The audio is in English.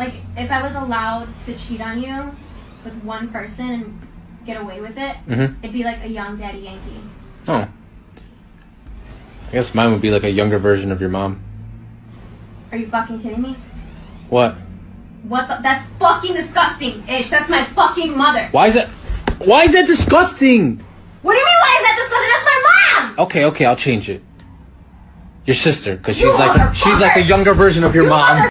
Like, if I was allowed to cheat on you with one person and get away with it, Mhm. it'd be like a young Daddy Yankee. Oh. I guess mine would be like a younger version of your mom. Are you fucking kidding me? What? What the? That's fucking disgusting, Ish. That's my fucking mother. Why is that? Why is that disgusting? What do you mean, why is that disgusting? That's my mom! Okay, okay, I'll change it. Your sister, because she's like she's like a younger version of your You mom.